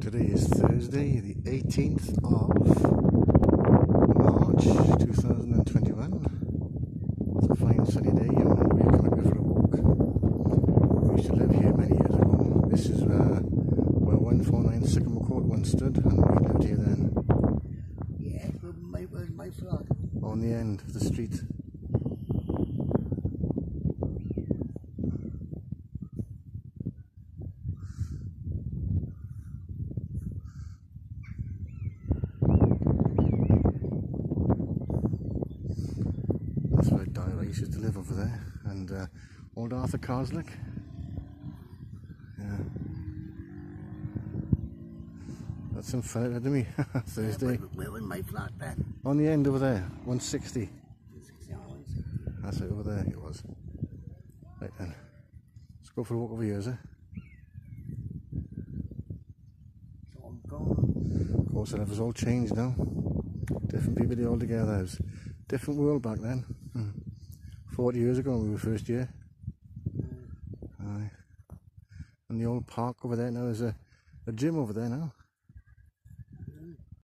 Today is Thursday, the 18th of March 2021. It's a fine sunny day and we're coming here for a walk. We used to live here many years ago. This is uh, where 149 Sycamore Court once stood and we lived here then, Yeah, where my, where's my flag? on the end of the street. That's where Dyer used to live over there. And uh, old Arthur Carslick. Yeah. That's some fun, didn't we? Thursday. Where, where was my flag then? On the end over there, 160. 60 hours. That's it over there, it was. Right then. Let's go for a walk over here, is it? So I'm gone. Of course, it was all changed now. Different people here all together. It was a different world back then. Hmm. 40 years ago when we were first here. Aye. And the old park over there now is a, a gym over there now.